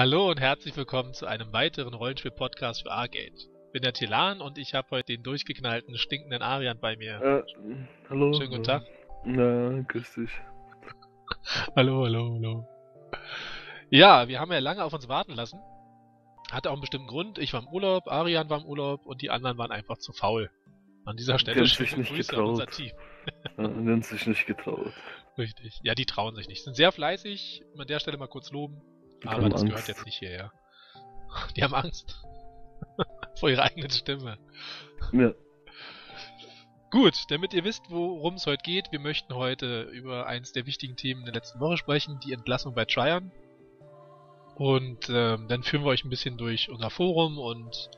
Hallo und herzlich willkommen zu einem weiteren Rollenspiel-Podcast für Argate. Ich bin der Telan und ich habe heute den durchgeknallten, stinkenden Arian bei mir. Äh, hallo. Schönen guten Tag. Na, grüß dich. hallo, hallo, hallo. Ja, wir haben ja lange auf uns warten lassen. Hatte auch einen bestimmten Grund. Ich war im Urlaub, Arian war im Urlaub und die anderen waren einfach zu faul. An dieser Stelle sich nicht Grüße getraut. an unser Team. ja, sich nicht getraut. Richtig. Ja, die trauen sich nicht. Sind sehr fleißig. An der Stelle mal kurz loben. Die aber das Angst. gehört jetzt nicht hierher. Die haben Angst. Vor ihrer eigenen Stimme. Ja. Gut, damit ihr wisst, worum es heute geht, wir möchten heute über eins der wichtigen Themen der letzten Woche sprechen, die Entlassung bei Tryon. Und ähm, dann führen wir euch ein bisschen durch unser Forum und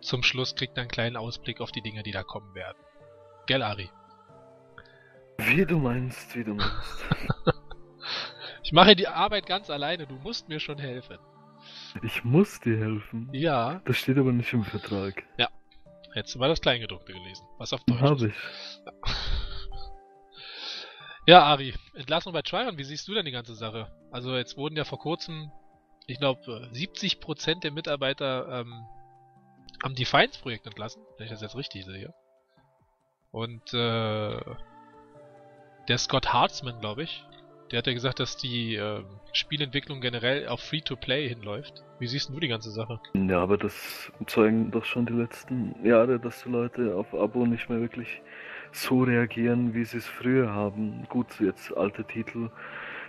zum Schluss kriegt ihr einen kleinen Ausblick auf die Dinge, die da kommen werden. Gell, Ari? Wie du meinst, wie du meinst. Ich mache die Arbeit ganz alleine, du musst mir schon helfen. Ich muss dir helfen? Ja. Das steht aber nicht im Vertrag. Ja. Hättest du mal das Kleingedruckte gelesen, was auf Deutsch Hab ich. Ja, Ari, Entlassung bei Tryon, wie siehst du denn die ganze Sache? Also jetzt wurden ja vor kurzem, ich glaube, 70% der Mitarbeiter ähm, am Defiance-Projekt entlassen, wenn ich das jetzt richtig sehe. Und äh, der Scott Hartzman, glaube ich, der hat ja gesagt, dass die äh, Spielentwicklung generell auf Free-to-Play hinläuft. Wie siehst du die ganze Sache? Ja, aber das zeigen doch schon die letzten Jahre, dass die Leute auf Abo nicht mehr wirklich so reagieren, wie sie es früher haben. Gut, jetzt alte Titel,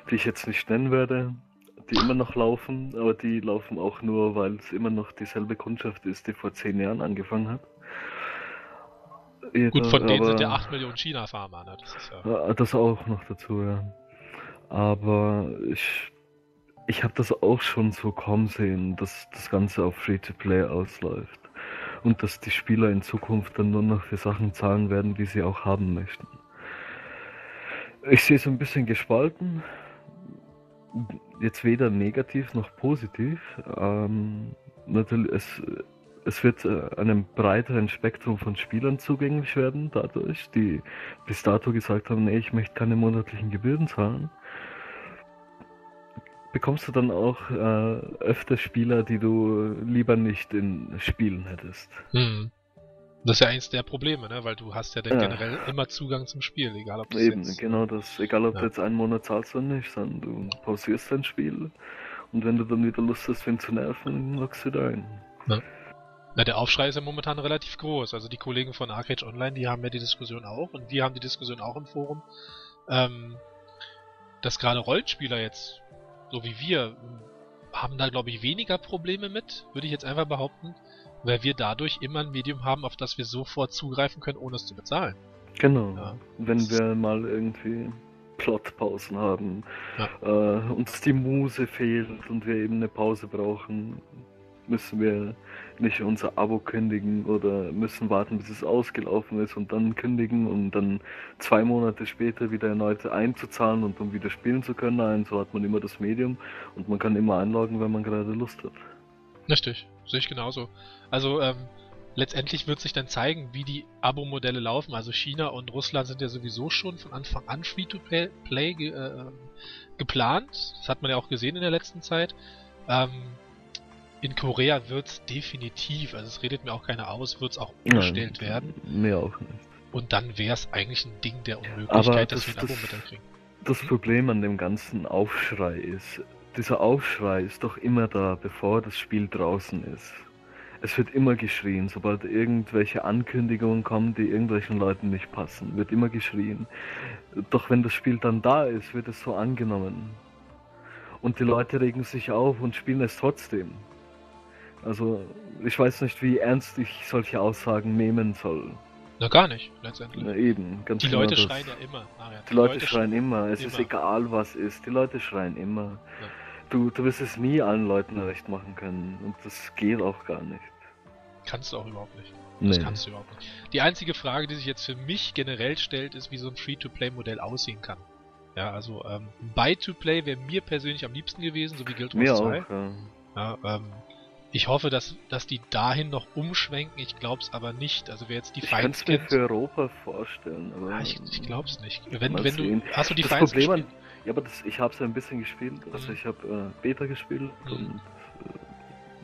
die ich jetzt nicht nennen werde, die immer noch laufen, aber die laufen auch nur, weil es immer noch dieselbe Kundschaft ist, die vor zehn Jahren angefangen hat. Gut, von denen sind ja 8 Millionen China-Farmer, ne? Das ist ja... Das auch noch dazu, ja. Aber ich, ich habe das auch schon so kommen sehen, dass das Ganze auf Free-to-Play ausläuft. Und dass die Spieler in Zukunft dann nur noch für Sachen zahlen werden, die sie auch haben möchten. Ich sehe es ein bisschen gespalten. Jetzt weder negativ noch positiv. Ähm, natürlich, es, es wird äh, einem breiteren Spektrum von Spielern zugänglich werden, dadurch, die bis dato gesagt haben, nee, ich möchte keine monatlichen Gebühren zahlen bekommst du dann auch äh, öfter Spieler, die du lieber nicht in Spielen hättest. Hm. Das ist ja eins der Probleme, ne? Weil du hast ja dann ja. generell immer Zugang zum Spiel, egal ob du Eben, jetzt... genau das. Egal ob ja. du jetzt einen Monat zahlst oder nicht, sondern du pausierst dein Spiel und wenn du dann wieder Lust hast, wen zu nerven, lockst du da ein. Ja. Na, der Aufschrei ist ja momentan relativ groß. Also die Kollegen von Arcade Online, die haben ja die Diskussion auch und wir haben die Diskussion auch im Forum, ähm, dass gerade Rollenspieler jetzt so wie wir, haben da, glaube ich, weniger Probleme mit, würde ich jetzt einfach behaupten, weil wir dadurch immer ein Medium haben, auf das wir sofort zugreifen können, ohne es zu bezahlen. Genau. Ja. Wenn wir mal irgendwie Plotpausen haben, ja. äh, uns die Muse fehlt und wir eben eine Pause brauchen, müssen wir nicht unser Abo kündigen oder müssen warten, bis es ausgelaufen ist und dann kündigen und dann zwei Monate später wieder erneut einzuzahlen und um wieder spielen zu können. Nein, so hat man immer das Medium und man kann immer einloggen, wenn man gerade Lust hat. Richtig, sehe ich genauso. Also ähm, letztendlich wird sich dann zeigen, wie die Abo-Modelle laufen. Also China und Russland sind ja sowieso schon von Anfang an Free-to-Play ge äh, geplant. Das hat man ja auch gesehen in der letzten Zeit. Ähm, in Korea wird es definitiv, also es redet mir auch keiner aus, wird es auch umgestellt Nein, werden. Mir auch nicht. Und dann wäre es eigentlich ein Ding der Unmöglichkeit, das, dass wir ein Abo mit kriegen. Das Problem an dem ganzen Aufschrei ist, dieser Aufschrei ist doch immer da, bevor das Spiel draußen ist. Es wird immer geschrien, sobald irgendwelche Ankündigungen kommen, die irgendwelchen Leuten nicht passen, wird immer geschrien. Doch wenn das Spiel dann da ist, wird es so angenommen. Und die Leute regen sich auf und spielen es trotzdem. Also, ich weiß nicht, wie ernst ich solche Aussagen nehmen soll. Na, gar nicht, letztendlich. Na, eben, ganz Die genau Leute das. schreien ja immer. Ja. Die, die, Leute, Leute schreien immer. Es immer. ist egal, was ist. Die Leute schreien immer. Ja. Du, du wirst es nie allen Leuten recht machen können. Und das geht auch gar nicht. Kannst du auch überhaupt nicht. Das nee. kannst du überhaupt nicht. Die einzige Frage, die sich jetzt für mich generell stellt, ist, wie so ein Free-to-Play-Modell aussehen kann. Ja, also ähm, Buy-to-Play wäre mir persönlich am liebsten gewesen, so wie Guild Wars 2. Auch, ja. Ja, ähm, ich hoffe, dass, dass die dahin noch umschwenken. Ich glaube es aber nicht. Also wer jetzt die Fights kennt... Ich mir für Europa vorstellen. Aber ah, ich ich glaube es nicht. Wenn, wenn du, hast du die das Fights Problem an, Ja, aber das, ich habe es ja ein bisschen gespielt. Also mhm. ich habe äh, Beta gespielt mhm. und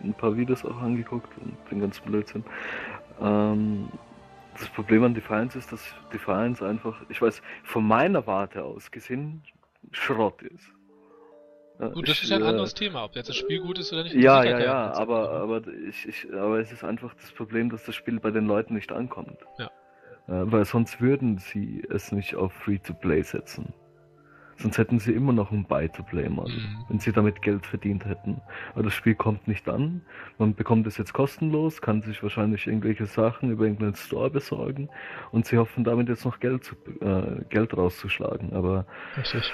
ein paar Videos auch angeguckt und den ganzen Blödsinn. Ähm, das Problem an Defiance ist, dass Defiance einfach, ich weiß, von meiner Warte aus gesehen, Schrott ist. Gut, das ich, ist ja ein äh, anderes Thema, ob jetzt das Spiel gut ist oder nicht. Ja, ja, ja, aber, aber, ich, ich, aber es ist einfach das Problem, dass das Spiel bei den Leuten nicht ankommt. Ja. Äh, weil sonst würden sie es nicht auf Free-to-Play setzen. Sonst hätten sie immer noch ein Buy-to-Play-Model, mhm. wenn sie damit Geld verdient hätten. Aber das Spiel kommt nicht an. Man bekommt es jetzt kostenlos, kann sich wahrscheinlich irgendwelche Sachen über irgendeinen Store besorgen und sie hoffen damit jetzt noch Geld, zu, äh, Geld rauszuschlagen. Aber Richtig.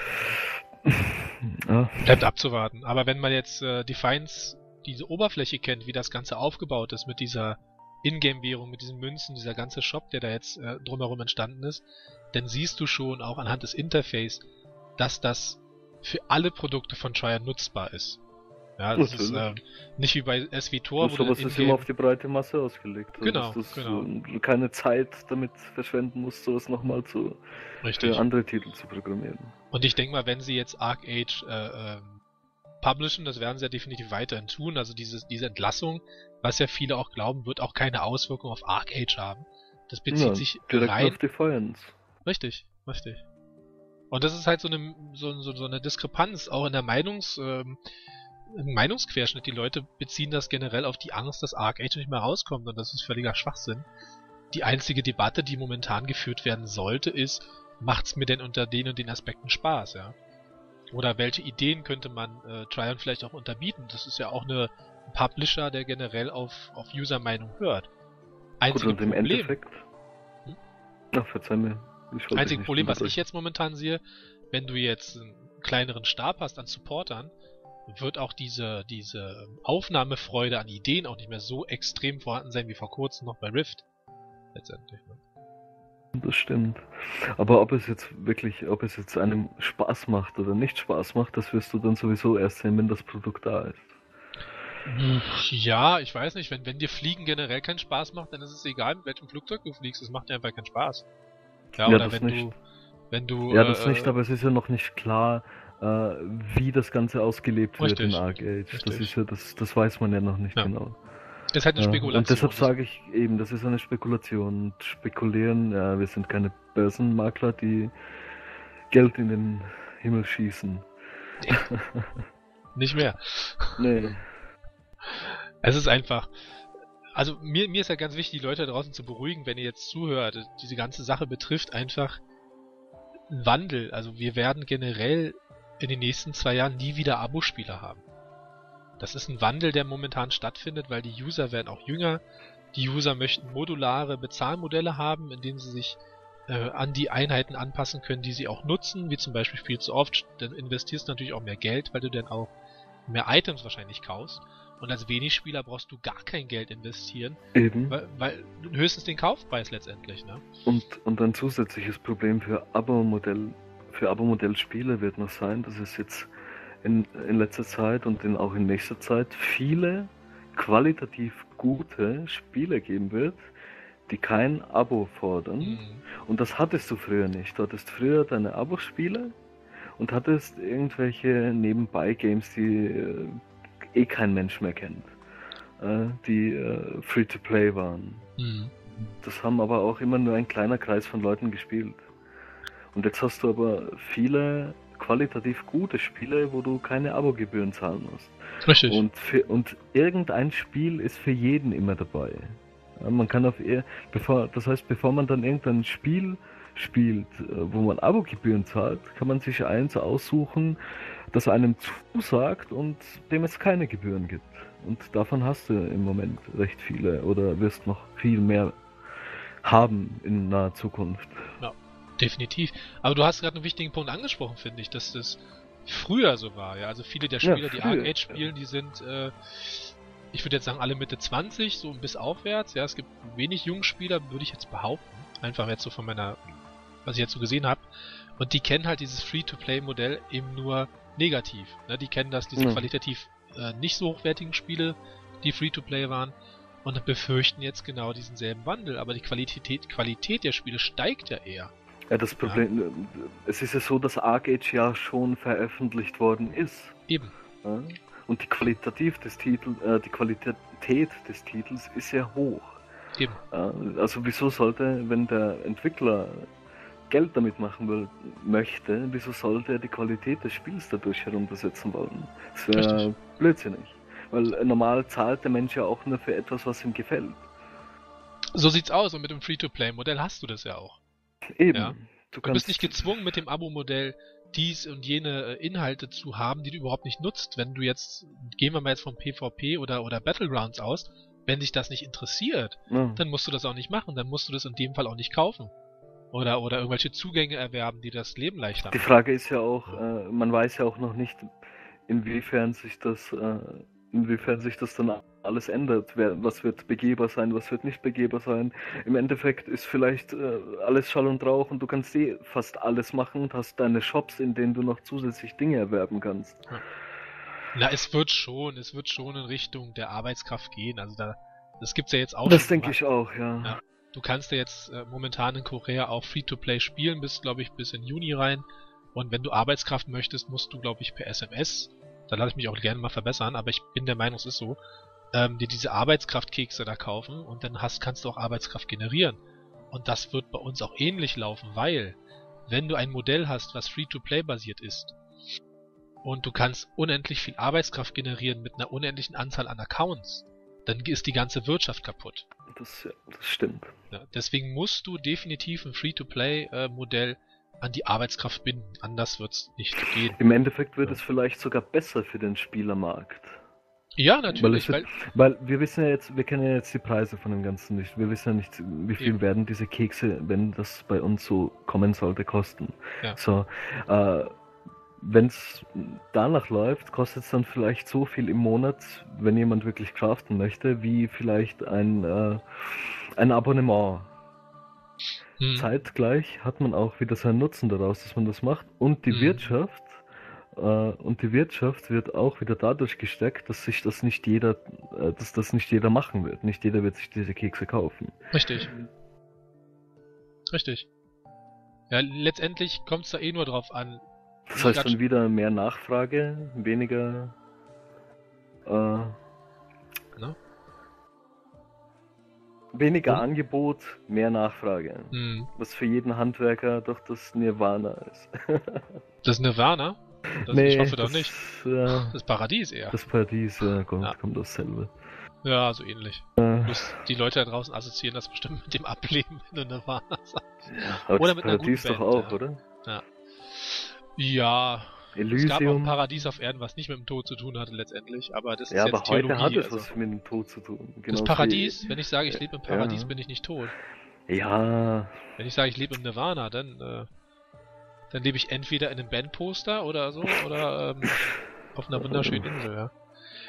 Ja. Bleibt abzuwarten. Aber wenn man jetzt äh, Defiance diese Oberfläche kennt, wie das Ganze aufgebaut ist mit dieser Ingame-Währung, mit diesen Münzen, dieser ganze Shop, der da jetzt äh, drumherum entstanden ist, dann siehst du schon auch anhand des Interface, dass das für alle Produkte von Triad nutzbar ist. Ja, das Natürlich. ist äh, nicht wie bei SVTOR. wo sowas ist immer auf die breite Masse ausgelegt. Genau, dass genau. du keine Zeit damit verschwenden musst, sowas nochmal zu Richtig. für andere Titel zu programmieren. Und ich denke mal, wenn sie jetzt Arc Age äh, äh, publishen, das werden sie ja definitiv weiterhin tun. Also dieses, diese Entlassung, was ja viele auch glauben, wird auch keine Auswirkung auf Arc Age haben. Das bezieht ja, sich direkt rein... auf Defiance. Richtig, richtig. Und das ist halt so eine, so, so, so eine Diskrepanz auch in der Meinungs, ähm, im Meinungsquerschnitt. Die Leute beziehen das generell auf die Angst, dass Arc Age nicht mehr rauskommt und das ist völliger Schwachsinn. Die einzige Debatte, die momentan geführt werden sollte, ist, macht's mir denn unter den und den Aspekten Spaß, ja? Oder welche Ideen könnte man äh, Tryon vielleicht auch unterbieten? Das ist ja auch eine Publisher, der generell auf, auf User-Meinung hört. Einzige Gut, und im Problem, Endeffekt. Hm? Ach, verzeih mir. Einzige Problem, was ich jetzt momentan sehe, wenn du jetzt einen kleineren Stab hast an Supportern, wird auch diese, diese Aufnahmefreude an Ideen auch nicht mehr so extrem vorhanden sein wie vor kurzem noch bei Rift. Letztendlich. Ne? Das stimmt. Aber ob es jetzt wirklich, ob es jetzt einem Spaß macht oder nicht Spaß macht, das wirst du dann sowieso erst sehen, wenn das Produkt da ist. Ja, ich weiß nicht, wenn, wenn dir Fliegen generell keinen Spaß macht, dann ist es egal, mit welchem Flugzeug du fliegst, es macht dir einfach keinen Spaß. Ja, ja oder wenn nicht. du wenn du. Ja, das äh, nicht, aber es ist ja noch nicht klar, äh, wie das Ganze ausgelebt richtig, wird in Arcade. Das ist ja, das, das weiß man ja noch nicht ja. genau. Das ist halt eine Spekulation. und deshalb sage ich eben, das ist eine Spekulation. Und spekulieren, ja, wir sind keine Börsenmakler, die Geld in den Himmel schießen. nicht mehr. Nee. Es ist einfach, also mir, mir ist ja ganz wichtig, die Leute da draußen zu beruhigen, wenn ihr jetzt zuhört. Diese ganze Sache betrifft einfach einen Wandel. Also wir werden generell in den nächsten zwei Jahren nie wieder Abo-Spieler haben. Das ist ein Wandel, der momentan stattfindet, weil die User werden auch jünger. Die User möchten modulare Bezahlmodelle haben, in denen sie sich äh, an die Einheiten anpassen können, die sie auch nutzen, wie zum Beispiel viel zu oft. Dann investierst du natürlich auch mehr Geld, weil du dann auch mehr Items wahrscheinlich kaufst. Und als wenig Spieler brauchst du gar kein Geld investieren. Eben. Weil, weil höchstens den Kaufpreis letztendlich, ne? Und, und ein zusätzliches Problem für Abo-Modell, für Abo-Modell-Spiele wird noch sein, dass es jetzt in, in letzter Zeit und in, auch in nächster Zeit viele qualitativ gute Spiele geben wird, die kein Abo fordern. Mhm. Und das hattest du früher nicht. Du hattest früher deine Abo-Spiele und hattest irgendwelche Nebenbei-Games, die äh, eh kein Mensch mehr kennt, äh, die äh, Free-to-Play waren. Mhm. Das haben aber auch immer nur ein kleiner Kreis von Leuten gespielt. Und jetzt hast du aber viele qualitativ gute Spiele, wo du keine Abogebühren zahlen musst. Richtig. Und, für, und irgendein Spiel ist für jeden immer dabei. Man kann auf eher, bevor, das heißt, bevor man dann irgendein Spiel spielt, äh, wo man Abogebühren zahlt, kann man sich eins aussuchen, das einem zusagt und dem es keine Gebühren gibt. Und davon hast du im Moment recht viele oder wirst noch viel mehr haben in naher Zukunft. Ja, definitiv. Aber du hast gerade einen wichtigen Punkt angesprochen, finde ich, dass das früher so war. Ja, also viele der Spieler, ja, die Arcade spielen, die sind, äh, ich würde jetzt sagen, alle Mitte 20, so bis aufwärts. Ja, es gibt wenig Jungspieler, würde ich jetzt behaupten. Einfach jetzt so von meiner, was ich jetzt so gesehen habe. Und die kennen halt dieses Free-to-Play-Modell eben nur negativ. Ne? Die kennen das, diese mhm. qualitativ äh, nicht so hochwertigen Spiele, die Free-to-Play waren, und befürchten jetzt genau diesen selben Wandel. Aber die Qualität, Qualität der Spiele steigt ja eher. Ja, das Problem, ja. Äh, es ist ja so, dass Arcade ja schon veröffentlicht worden ist. Eben. Ja? Und die Qualitativ des Titel, äh, die Qualität des Titels ist sehr hoch. Eben. Äh, also wieso sollte, wenn der Entwickler Geld damit machen will, möchte, wieso sollte er die Qualität des Spiels dadurch heruntersetzen wollen? Das wäre blödsinnig. Weil normal zahlt der Mensch ja auch nur für etwas, was ihm gefällt. So sieht's aus und mit dem Free-to-Play-Modell hast du das ja auch. Eben. Ja? Du, du bist nicht gezwungen mit dem Abo-Modell dies und jene äh, Inhalte zu haben, die du überhaupt nicht nutzt. Wenn du jetzt, gehen wir mal jetzt vom PvP oder, oder Battlegrounds aus, wenn dich das nicht interessiert, ja. dann musst du das auch nicht machen, dann musst du das in dem Fall auch nicht kaufen. Oder, oder irgendwelche Zugänge erwerben, die das Leben leichter machen. Die Frage ist ja auch, äh, man weiß ja auch noch nicht, inwiefern sich das, äh, inwiefern sich das dann alles ändert. Wer, was wird begehbar sein, was wird nicht begehbar sein. Im Endeffekt ist vielleicht äh, alles Schall und Rauch und du kannst eh fast alles machen und hast deine Shops, in denen du noch zusätzlich Dinge erwerben kannst. Na, es wird schon, es wird schon in Richtung der Arbeitskraft gehen. Also da, das gibt's ja jetzt auch. Das denke ich auch, ja. ja. Du kannst ja jetzt äh, momentan in Korea auch Free-to-Play spielen, bis, glaube ich, bis in Juni rein. Und wenn du Arbeitskraft möchtest, musst du, glaube ich, per SMS, da lasse ich mich auch gerne mal verbessern, aber ich bin der Meinung, es ist so, ähm, dir diese Arbeitskraftkekse da kaufen und dann hast, kannst du auch Arbeitskraft generieren. Und das wird bei uns auch ähnlich laufen, weil, wenn du ein Modell hast, was Free-to-Play basiert ist, und du kannst unendlich viel Arbeitskraft generieren mit einer unendlichen Anzahl an Accounts, dann ist die ganze Wirtschaft kaputt. Das, das stimmt. Ja, deswegen musst du definitiv ein Free-to-Play-Modell an die Arbeitskraft binden. Anders wird es nicht gehen. Im Endeffekt wird ja. es vielleicht sogar besser für den Spielermarkt. Ja, natürlich. Weil, weil, weil, wir wissen ja jetzt, wir kennen ja jetzt die Preise von dem Ganzen nicht. Wir wissen ja nicht, wie viel ja. werden diese Kekse, wenn das bei uns so kommen sollte, kosten. Ja. So, äh, wenn es danach läuft, kostet es dann vielleicht so viel im Monat, wenn jemand wirklich craften möchte, wie vielleicht ein, äh, ein Abonnement. Hm. Zeitgleich hat man auch wieder seinen Nutzen daraus, dass man das macht. Und die hm. Wirtschaft und die Wirtschaft wird auch wieder dadurch gesteckt, dass sich das nicht jeder, äh, dass das nicht jeder machen wird. Nicht jeder wird sich diese Kekse kaufen. Richtig. Richtig. Ja, letztendlich kommt es da eh nur drauf an, das heißt dann wieder mehr Nachfrage, weniger. Äh, ne? Weniger hm? Angebot, mehr Nachfrage. Hm. Was für jeden Handwerker doch das Nirvana ist. das Nirvana? Das, nee, ich hoffe doch nicht. Ja, das Paradies eher. Das Paradies, ja, kommt, ja. kommt dasselbe. Ja, so ähnlich. Äh. die Leute da draußen assoziieren das bestimmt mit dem Ableben, wenn du Nirvana sagst. Ja, aber oder mit Paradies einer guten doch Band, auch, ja. oder? Ja. Ja, Elysium. Es gab auch ein Paradies auf Erden, was nicht mit dem Tod zu tun hatte letztendlich, aber das ja, ist aber Theologie, heute hat es also. was mit dem Tod zu tun. Genau das Paradies, wenn ich sage, ich lebe im Paradies, ja. bin ich nicht tot. Ja. Wenn ich sage, ich lebe im Nirvana, dann, äh, dann lebe ich entweder in einem Bandposter oder so, oder ähm, auf einer wunderschönen Insel, ja.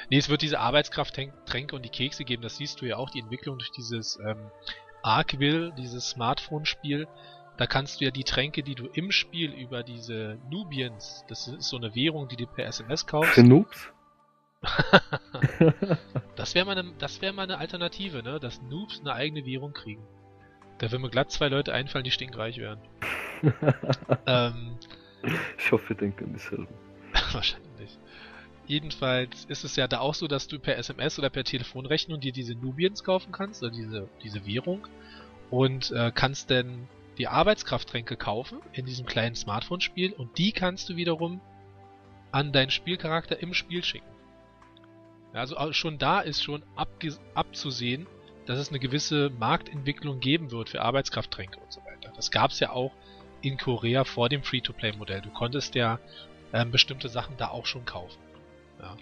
Nee, es wird diese Arbeitskrafttränke und die Kekse geben, das siehst du ja auch, die Entwicklung durch dieses ähm, Arkville, dieses Smartphone-Spiel, da kannst du ja die Tränke, die du im Spiel über diese Nubians, das ist so eine Währung, die du per SMS kaufst. Für Noobs? das wäre mal, eine, wär mal eine Alternative, ne? Dass Noobs eine eigene Währung kriegen. Da würden mir glatt zwei Leute einfallen, die stinkreich wären. ähm, ich hoffe, wir denken dieselben. Wahrscheinlich. Jedenfalls ist es ja da auch so, dass du per SMS oder per Telefon rechnen und dir diese Nubians kaufen kannst, oder diese, diese Währung. Und äh, kannst dann die Arbeitskrafttränke kaufen in diesem kleinen Smartphone-Spiel und die kannst du wiederum an deinen Spielcharakter im Spiel schicken. Also schon da ist schon abzusehen, dass es eine gewisse Marktentwicklung geben wird für Arbeitskrafttränke und so weiter. Das gab es ja auch in Korea vor dem Free-to-Play-Modell. Du konntest ja ähm, bestimmte Sachen da auch schon kaufen. Ja.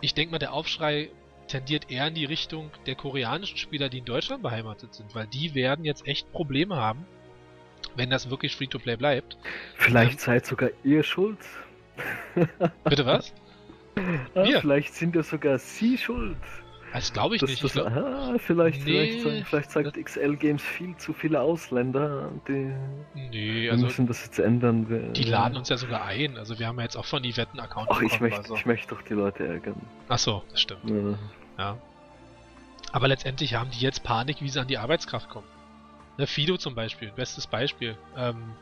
Ich denke mal, der Aufschrei tendiert eher in die Richtung der koreanischen Spieler, die in Deutschland beheimatet sind, weil die werden jetzt echt Probleme haben, wenn das wirklich Free-to-Play bleibt. Vielleicht ähm, seid sogar ihr schuld. Bitte was? Ja, vielleicht sind ja sogar sie schuld. Das glaube ich das, nicht. Das, ich glaub... ah, vielleicht, nee, vielleicht, vielleicht sagt das... XL Games viel zu viele Ausländer, die nee, also müssen das jetzt ändern. Die laden uns ja sogar ein. Also wir haben ja jetzt auch von Event einen Account. Ach, ich möchte, also. ich möchte doch die Leute ärgern. Ach so, das stimmt. Ja. ja. Aber letztendlich haben die jetzt Panik, wie sie an die Arbeitskraft kommen. Ne, Fido zum Beispiel, bestes Beispiel. Ähm,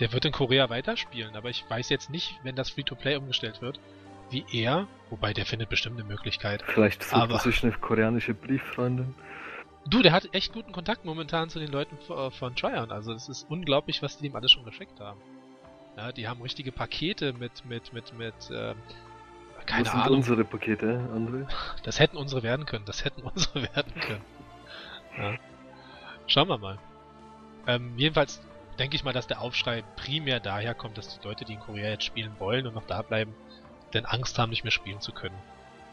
der wird in Korea weiterspielen, aber ich weiß jetzt nicht, wenn das Free-to-Play umgestellt wird, wie er, wobei der findet bestimmt eine Möglichkeit. Vielleicht sucht Aber- er sich eine koreanische Brieffreundin. Du, der hat echt guten Kontakt momentan zu den Leuten von, von Tryon. Also es ist unglaublich, was die ihm alles schon geschickt haben. Ja, die haben richtige Pakete mit, mit, mit, mit, ähm, keine Was sind Ahnung. unsere Pakete, André? Das hätten unsere werden können. Das hätten unsere werden können. Ja. Schauen wir mal. Ähm, jedenfalls denke ich mal, dass der Aufschrei primär daher kommt, dass die Leute, die in Korea jetzt spielen wollen und noch da bleiben, denn Angst haben, nicht mehr spielen zu können.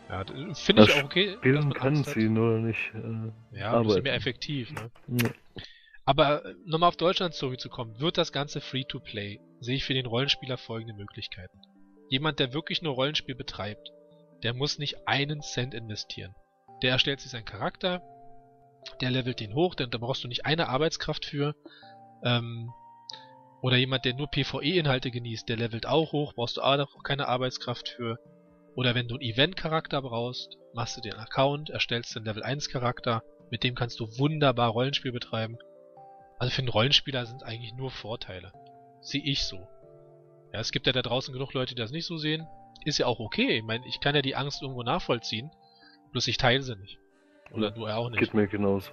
Ja, finde ich auch okay. Spielen hat. sie nur nicht. Äh, Ja, arbeiten. mehr effektiv. Ne? nee. Aber äh, nochmal auf Deutschland zurückzukommen, wird das Ganze Free-to-Play, sehe ich für den Rollenspieler folgende Möglichkeiten. Jemand, der wirklich nur Rollenspiel betreibt, der muss nicht einen Cent investieren. Der erstellt sich seinen Charakter, der levelt den hoch, denn da brauchst du nicht eine Arbeitskraft für. Ähm, oder jemand, der nur PvE-Inhalte genießt, der levelt auch hoch, brauchst du auch keine Arbeitskraft für. Oder wenn du einen Event-Charakter brauchst, machst du dir einen Account, erstellst den Level 1 Charakter, mit dem kannst du wunderbar Rollenspiel betreiben. Also für einen Rollenspieler sind eigentlich nur Vorteile. Sehe ich so. Ja, es gibt ja da draußen genug Leute, die das nicht so sehen. Ist ja auch okay. Ich meine, ich kann ja die Angst irgendwo nachvollziehen. Bloß ich teile sie nicht. Oder du auch nicht. Geht mir genauso.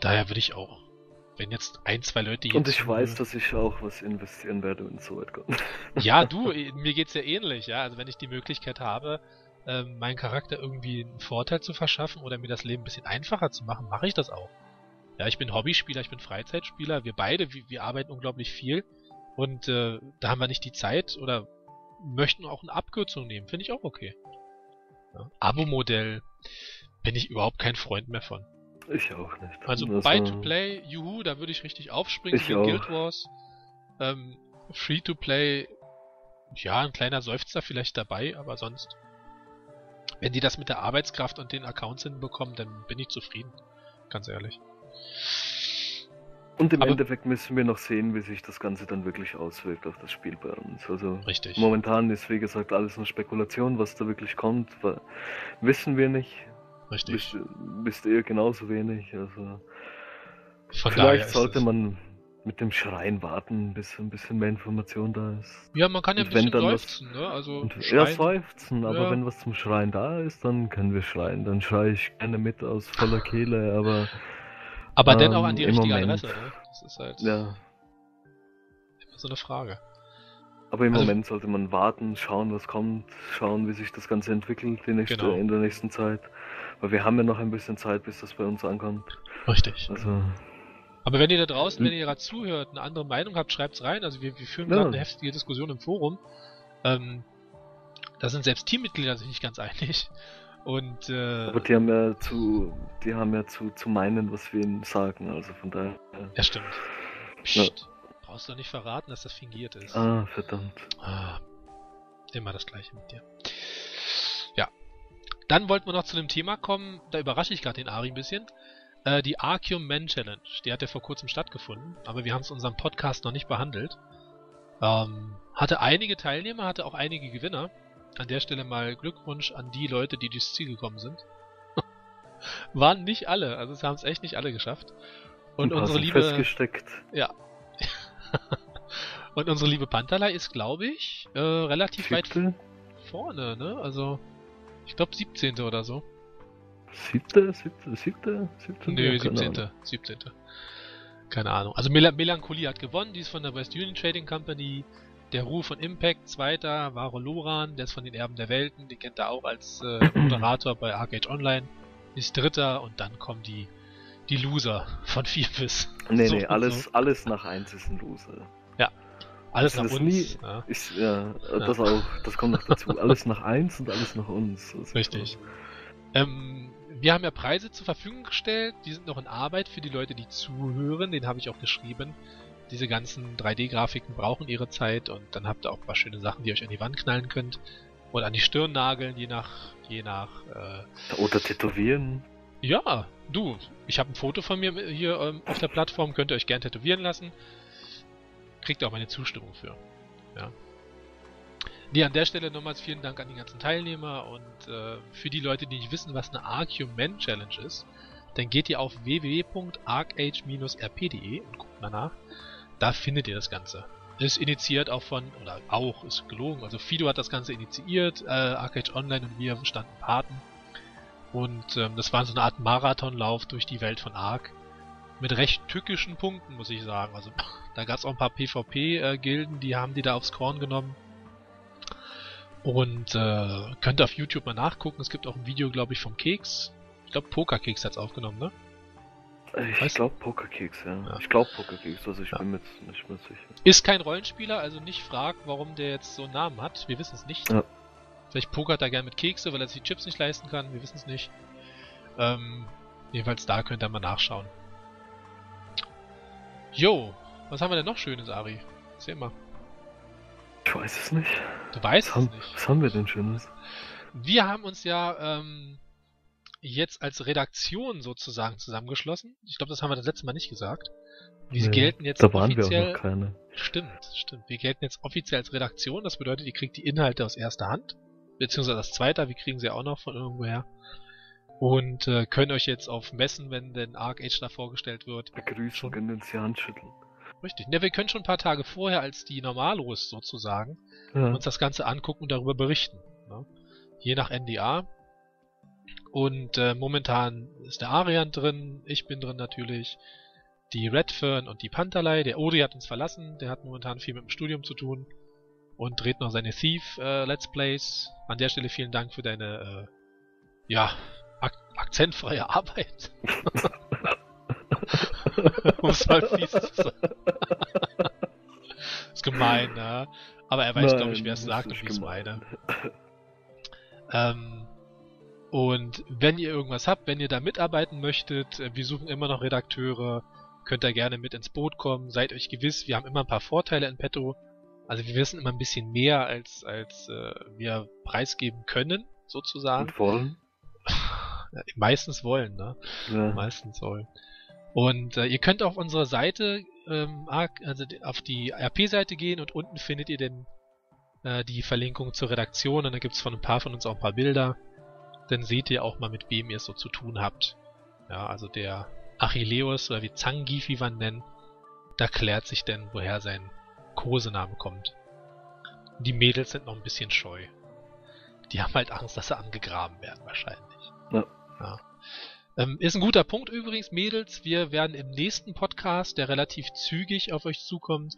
Daher würde ich auch. Wenn jetzt ein, zwei Leute Und jetzt ich nur- weiß, dass ich auch was investieren werde, wenn es soweit kommt. Ja, du, eh, mir geht's ja ähnlich, ja. Also wenn ich die Möglichkeit habe, ähm, meinen Charakter irgendwie einen Vorteil zu verschaffen oder mir das Leben ein bisschen einfacher zu machen, mache ich das auch. Ja, ich bin Hobbyspieler, ich bin Freizeitspieler, wir beide, wir, wir arbeiten unglaublich viel und äh, da haben wir nicht die Zeit oder möchten auch eine Abkürzung nehmen, finde ich auch okay. Ja. Abo-Modell bin ich überhaupt kein Freund mehr von. Ich auch nicht. Also Buy-to-Play, juhu, da würde ich richtig aufspringen Ich wie auch. Guild Wars. Ähm, Free-to-Play, ja, ein kleiner Seufzer vielleicht dabei, aber sonst, wenn die das mit der Arbeitskraft und den Accounts hinbekommen, dann bin ich zufrieden. Ganz ehrlich. Und im Aber- Endeffekt müssen wir noch sehen, wie sich das Ganze dann wirklich auswirkt auf das Spiel bei uns. Also Richtig. momentan ist wie gesagt alles nur Spekulation, was da wirklich kommt, wissen wir nicht. Richtig. Wisst, wisst ihr genauso wenig. Also Von vielleicht sollte man mit dem Schreien warten, bis ein bisschen mehr Information da ist. Ja, man kann ja ein Und wenn bisschen dann was- seufzen, ne? Also, Und ja, schreien. seufzen, aber Ja. wenn was zum Schreien da ist, dann können wir schreien. Dann schreie ich gerne mit aus voller Kehle, aber aber dann auch an ähm, die richtige Moment- Adresse, ne? Das ist halt ja. immer so eine Frage. Aber im Also- Moment sollte man warten, schauen, was kommt, schauen, wie sich das Ganze entwickelt die nächste, Genau. in der nächsten Zeit. Weil wir haben ja noch ein bisschen Zeit, bis das bei uns ankommt. Richtig. Also, Aber wenn ihr da draußen, Hm. wenn ihr gerade zuhört, eine andere Meinung habt, schreibt's rein. Also wir, wir führen Ja. gerade eine heftige Diskussion im Forum. Ähm, da sind selbst Teammitglieder sich nicht ganz einig. Und äh, aber die haben ja zu, die haben ja zu, zu meinen, was wir ihnen sagen. Also von daher. ja stimmt. Psst, brauchst du nicht verraten, dass das fingiert ist. Ah, verdammt. Ah, immer das gleiche mit dir. Ja. Dann wollten wir noch zu dem Thema kommen, da überrasche ich gerade den Ari ein bisschen. Äh, die Arceum Man Challenge, die hat ja vor kurzem stattgefunden, aber wir haben es in unserem Podcast noch nicht behandelt. Ähm, hatte einige Teilnehmer, hatte auch einige Gewinner. An der Stelle mal Glückwunsch an die Leute, die durchs Ziel gekommen sind. Waren nicht alle, also es haben es echt nicht alle geschafft. Und unsere liebe festgesteckt. und unsere liebe Pantala ist, glaube ich, äh, relativ weit vorne, ne? Also, ich glaube 17. oder so. Siebte? Siebte? Siebte? Siebte? Nö, Ja, keine 17. Ahnung. 17. Keine Ahnung. Also Mel Melancholie hat gewonnen, die ist von der West Union Trading Company. Der Ruf von Impact, zweiter, Varo Loran, der ist von den Erben der Welten, den kennt er auch als äh, Moderator bei Arcade Online, ist dritter und dann kommen die, die Loser von Fibis. Nee, So nee, alles, so. alles nach eins ist ein Loser. Alles Also nach uns. nie- ja. Ist, ja, das auch, das kommt noch dazu. alles nach eins und alles nach uns. Ist Richtig. Ähm, wir haben ja Preise zur Verfügung gestellt, die sind noch in Arbeit für die Leute, die zuhören, den habe ich auch geschrieben. Diese ganzen 3D-Grafiken brauchen ihre Zeit und dann habt ihr auch ein paar schöne Sachen, die ihr euch an die Wand knallen könnt. Oder an die Stirn nageln, je nach, je nach, äh, Oder tätowieren. ja, du, ich habe ein Foto von mir hier ähm, auf der Plattform, könnt ihr euch gern tätowieren lassen. Kriegt ihr auch meine Zustimmung für. Ja. Nee, an der Stelle nochmals vielen Dank an die ganzen Teilnehmer und äh, für die Leute, die nicht wissen, was eine Arcumen Challenge ist, dann geht ihr auf www.arcage-rp.de und guckt mal nach. Da findet ihr das Ganze. ist initiiert auch von, oder auch, ist gelogen, also Fido hat das Ganze initiiert, äh, Arcade Online und wir standen Paten. Und ähm, das war so eine Art Marathonlauf durch die Welt von Ark. Mit recht tückischen Punkten, muss ich sagen. Also da gab es auch ein paar PvP-Gilden, die haben die da aufs Korn genommen. Und äh, könnt auf YouTube mal nachgucken. Es gibt auch ein Video, glaube ich, vom Keks. Ich glaube, Pokerkeks hat's aufgenommen, ne? Ich glaube Pokerkeks, ja. ja. Ich glaube Pokerkeks, also ich ja. bin mir nicht mehr sicher. Ist kein Rollenspieler, also nicht fragt, warum der jetzt so einen Namen hat. Wir wissen es nicht. Ja. Vielleicht pokert er gern mit Kekse, weil er sich Chips nicht leisten kann. Wir wissen es nicht. Ähm, jedenfalls da könnt ihr mal nachschauen. Jo, was haben wir denn noch Schönes, Ari? Erzähl mal. Ich weiß es nicht. Du weißt was es haben, nicht. Was haben wir denn Schönes? Wir haben uns ja ähm, jetzt als Redaktion sozusagen zusammengeschlossen. Ich glaube, das haben wir das letzte Mal nicht gesagt. Wir nee, gelten jetzt da waren offiziell. Wir auch noch keine. Stimmt, stimmt. Wir gelten jetzt offiziell als Redaktion. Das bedeutet, ihr kriegt die Inhalte aus erster Hand. Beziehungsweise das zweite, wir kriegen sie auch noch von irgendwoher. Und äh, können euch jetzt auf Messen, wenn denn Arc Age da vorgestellt wird. Begrüßen, schon können uns die Hand schütteln. Richtig. Ja, wir können schon ein paar Tage vorher als die Normalos sozusagen ja. uns das Ganze angucken und darüber berichten. Ne? Je nach NDA. Und äh, momentan ist der Arian drin, ich bin drin natürlich, die Redfern und die Pantalei. Der Odi hat uns verlassen, der hat momentan viel mit dem Studium zu tun und dreht noch seine Thief äh, Let's Plays. An der Stelle vielen Dank für deine, äh, ja, akzentfreie Arbeit. um es mal fies zu sagen. ist gemein, ne? Aber er weiß, glaube ich, wer es sagt und wie es meine. Ähm, und wenn ihr irgendwas habt, wenn ihr da mitarbeiten möchtet, äh, wir suchen immer noch Redakteure, könnt ihr gerne mit ins Boot kommen. Seid euch gewiss, wir haben immer ein paar Vorteile in petto. Also wir wissen immer ein bisschen mehr, als, als äh, wir preisgeben können, sozusagen. Und wollen? Ja, meistens wollen, ne? Ja. Meistens wollen. Und äh, ihr könnt auf unsere Seite, ähm, also auf die RP-Seite gehen und unten findet ihr denn äh, die Verlinkung zur Redaktion und da gibt es von ein paar von uns auch ein paar Bilder. Dann seht ihr auch mal, mit wem ihr es so zu tun habt. Ja, also der Achilleus oder wie Zangief, wie man nennt, da klärt sich denn, woher sein Kosename kommt. Die Mädels sind noch ein bisschen scheu. Die haben halt Angst, dass sie angegraben werden, wahrscheinlich. Ja. Ja. Ähm, ist ein guter Punkt übrigens, Mädels. Wir werden im nächsten Podcast, der relativ zügig auf euch zukommt,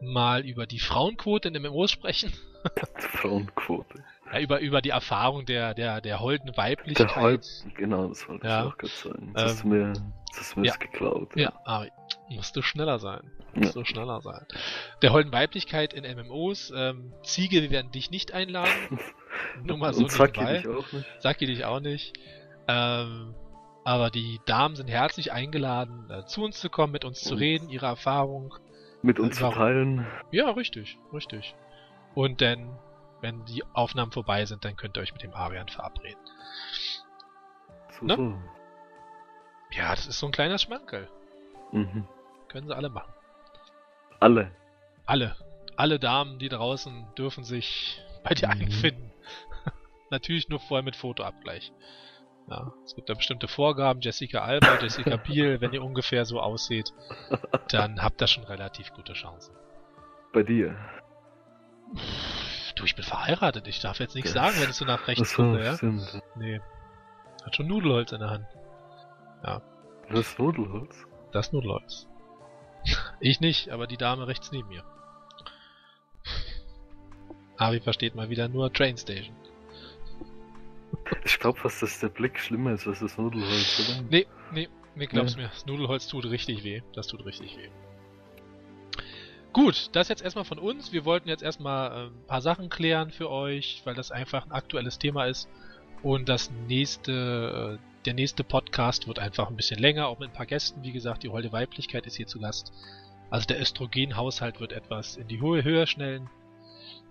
mal über die Frauenquote in MMOs sprechen. Frauenquote. Ja, über, über die Erfahrung der, der, der holden Weiblichkeit. Der Hol genau, das wollte ja. ich auch gerade sagen. Das ähm, ist mir, das ist mir ja. geklaut. Ja, aber musst du schneller sein. Musst ja. du schneller sein. Der holden Weiblichkeit in MMOs. Ähm, Ziege, wir werden dich nicht einladen. Nur mal so Und Saki dich auch nicht. Saki dich auch nicht. Ähm, aber die Damen sind herzlich eingeladen, äh, zu uns zu kommen, mit uns zu reden, ihre Erfahrung. Mit uns zu teilen. Ja, richtig, richtig. Und dann, wenn die Aufnahmen vorbei sind, dann könnt ihr euch mit dem Arian verabreden. So, ne? so. Ja, das ist so ein kleiner Schmankerl. Mhm. Können sie alle machen. Alle. Alle. Alle Damen, die draußen dürfen sich bei dir mhm. einfinden. Natürlich nur vorher mit Fotoabgleich. Ja, es gibt da bestimmte Vorgaben, Jessica Alba, Jessica Biel, wenn ihr ungefähr so aussieht, dann habt ihr schon relativ gute Chancen. Bei dir? Du, ich bin verheiratet, ich darf jetzt nichts sagen, wenn es so nach rechts gucke, ja? Stimmt. Nee. Hat schon Nudelholz in der Hand. Ja. Das Nudelholz? Das Nudelholz. Ich nicht, aber die Dame rechts neben mir. Avi versteht mal wieder nur Train Station. Ich glaube fast, dass der Blick schlimmer ist als das Nudelholz, oder? Nee, nee, nee, glaub's ja. mir. Das Nudelholz tut richtig weh. Das tut richtig weh. Gut, das jetzt erstmal von uns. Wir wollten jetzt erstmal äh, ein paar Sachen klären für euch, weil das einfach ein aktuelles Thema ist. Und das nächste, äh, der nächste Podcast wird einfach ein bisschen länger, auch mit ein paar Gästen. Wie gesagt, die holde Weiblichkeit ist hier zu Gast. Also der Östrogenhaushalt wird etwas in die hohe Höhe schnellen.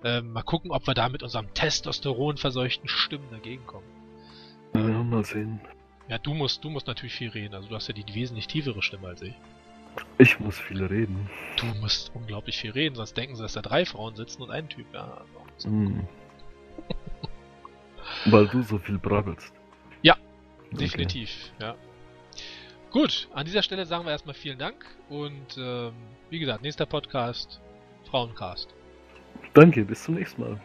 Ähm, mal gucken, ob wir da mit unserem Testosteron verseuchten Stimmen dagegen kommen. Ja, mal sehen. Ja, du musst, du musst natürlich viel reden. Also du hast ja die wesentlich tiefere Stimme als ich. Ich muss viel reden. Du musst unglaublich viel reden, sonst denken sie, dass da drei Frauen sitzen und ein Typ. Ja, also. mm. Weil du so viel brabbelst. Ja, definitiv, okay. ja. Gut, an dieser Stelle sagen wir erstmal vielen Dank und ähm, wie gesagt, nächster Podcast Frauencast. Danke, bis zum nächsten Mal.